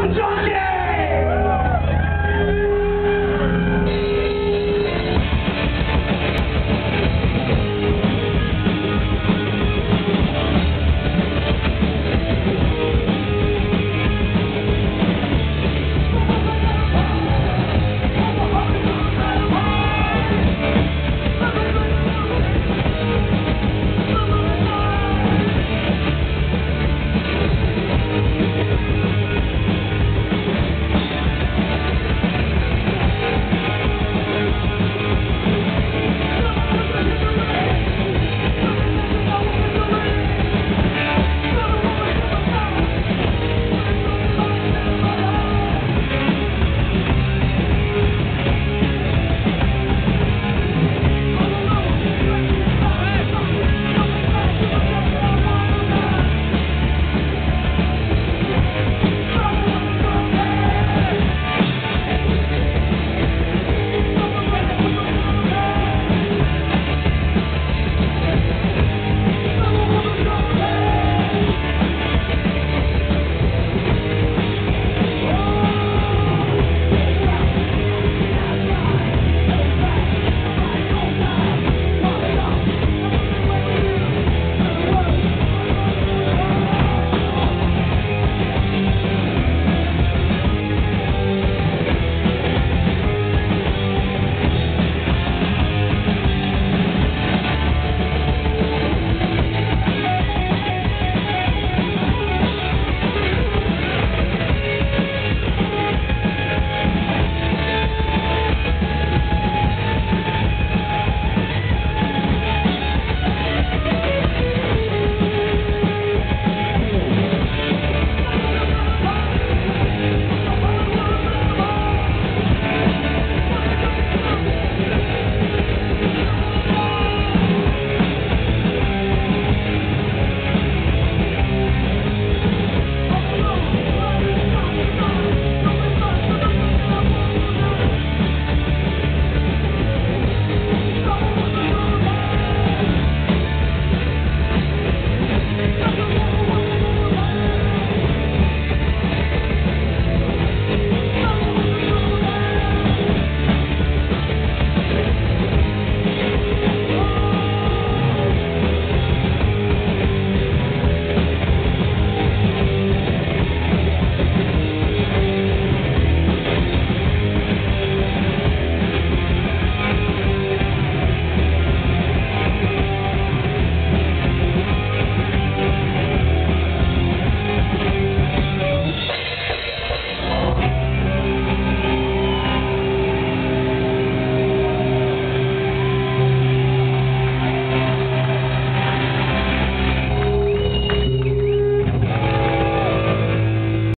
I'm talking.